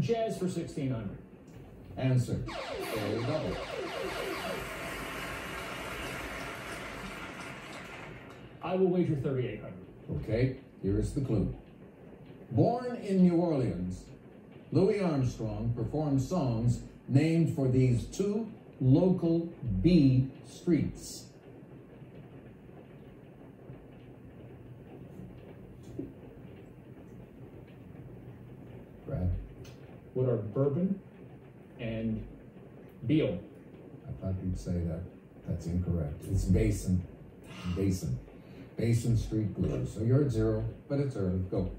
Jazz for 1600. Answer. Daily Double. I will wager 3800. Okay, here is the clue. Born in New Orleans, Louis Armstrong performed songs named for these two local B streets. What are Bourbon and Beale? I thought you'd say that. That's incorrect. It's Basin. Basin. Basin Street Blues. So you're at zero, but it's early. Go.